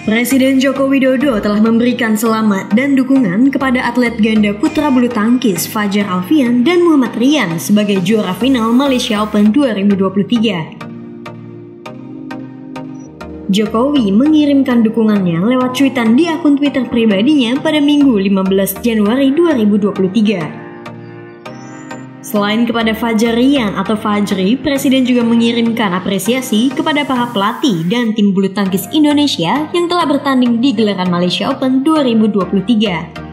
Presiden Joko Widodo telah memberikan selamat dan dukungan kepada atlet ganda putra bulu tangkis Fajar Alfian dan Muhammad Rian sebagai juara final Malaysia Open 2023. Jokowi mengirimkan dukungannya lewat cuitan di akun Twitter pribadinya pada Minggu 15 Januari 2023. Selain kepada Fajarian atau Fajri, Presiden juga mengirimkan apresiasi kepada para pelatih dan tim bulu tangkis Indonesia yang telah bertanding di gelaran Malaysia Open 2023.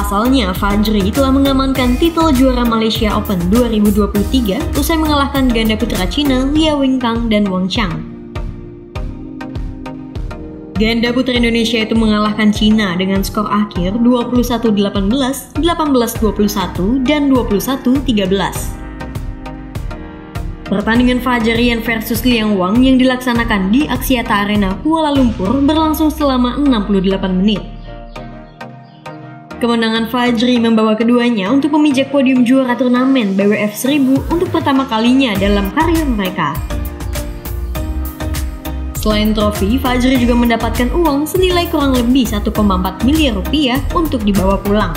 Pasalnya, Fajri telah mengamankan titel juara Malaysia Open 2023 usai mengalahkan ganda putra Cina Liao Wingkang dan Wang Chang. Ganda putra Indonesia itu mengalahkan Cina dengan skor akhir 21-18, 18-21, dan 21-13. Pertandingan Fajrian versus Liang Wang yang dilaksanakan di Axiata Arena Kuala Lumpur berlangsung selama 68 menit. Kemenangan Fajri membawa keduanya untuk memijak podium juara turnamen BWF 1000 untuk pertama kalinya dalam karir mereka. Selain trofi, Fajri juga mendapatkan uang senilai kurang lebih 1,4 miliar rupiah untuk dibawa pulang.